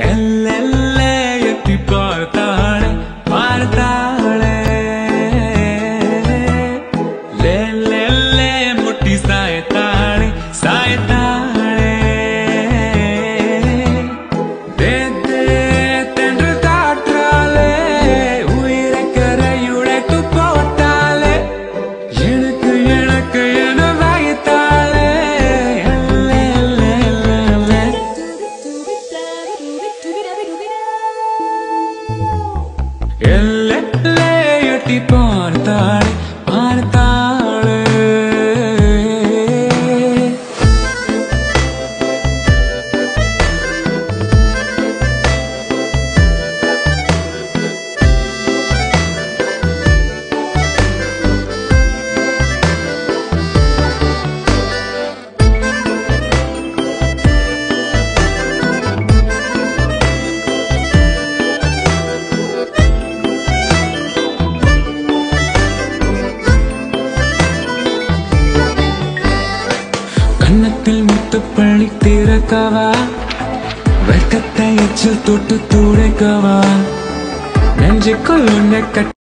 எல்ல எட்டி பார்த்தாளே எல்லே எட்டி பார்த்தாளே கன்னத்தில் பள்ளி திறக்கவா? வெட்கத்தை எச்சில் தொட்டு துடைக்கவா? நெஞ்சுக்குள் உன்னை கட்ட